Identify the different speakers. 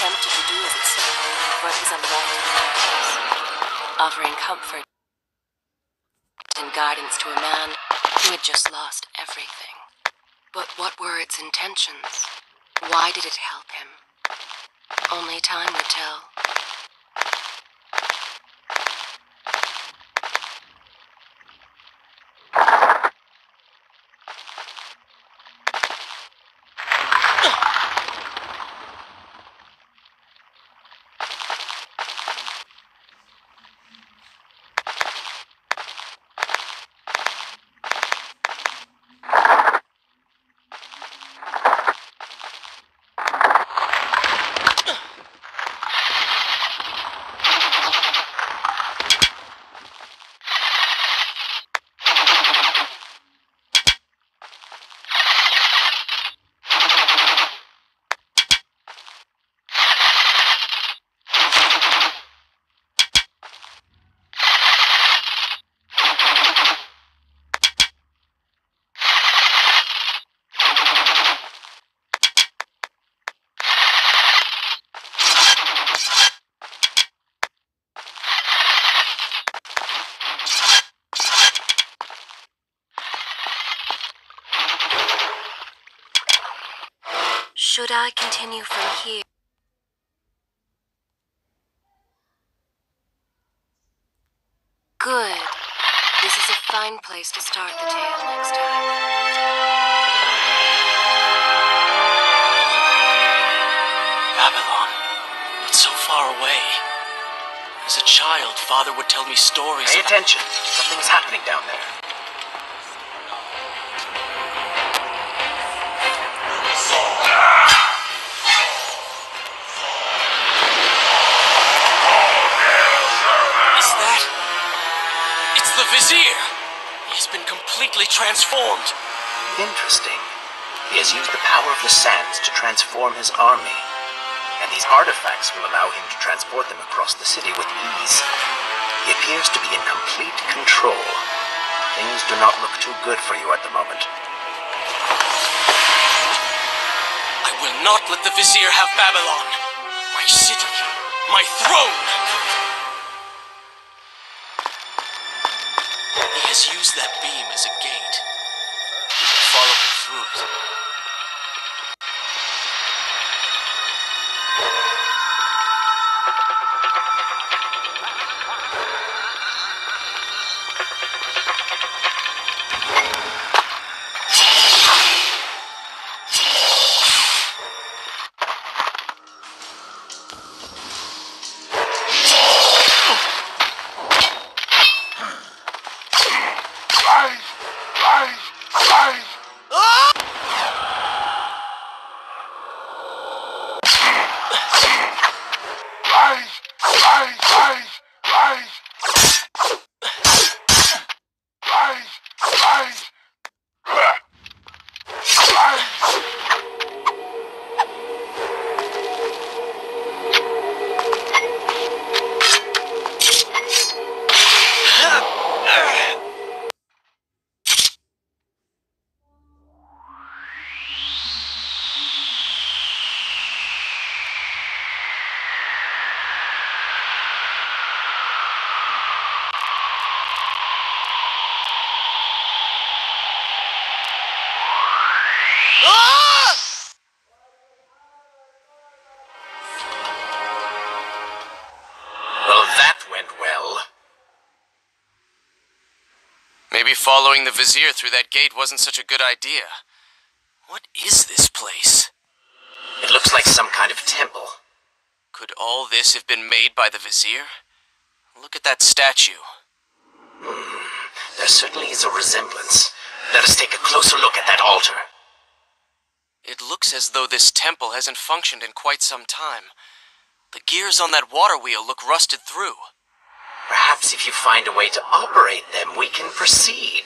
Speaker 1: attempted to do seemed, for offering comfort and guidance to a man who had just lost everything. But what were its intentions? Why did it help him? Only time would tell. Should I continue from here? Good. This is a fine place to start the tale next time.
Speaker 2: Babylon. It's so far away. As a child, Father would tell me stories
Speaker 3: Pay
Speaker 2: about...
Speaker 3: attention. Something's happening down there.
Speaker 2: It's the Vizier! He has been completely transformed.
Speaker 3: Interesting. He has used the power of the sands to transform his army. And these artifacts will allow him to transport them across the city with ease. He appears to be in complete control. Things do not look too good for you at the moment.
Speaker 2: I will not let the Vizier have Babylon. My city. My throne. Has used that beam as a gate. We can follow him through it.
Speaker 4: Rise! Rise! Rise!
Speaker 2: Maybe following the Vizier through that gate wasn't such a good idea. What is this place?
Speaker 3: It looks like some kind of temple.
Speaker 2: Could all this have been made by the Vizier? Look at that statue.
Speaker 3: Hmm, there certainly is a resemblance. Let us take a closer look at that altar.
Speaker 2: It looks as though this temple hasn't functioned in quite some time. The gears on that water wheel look rusted through.
Speaker 3: Perhaps if you find a way to operate them, we can proceed.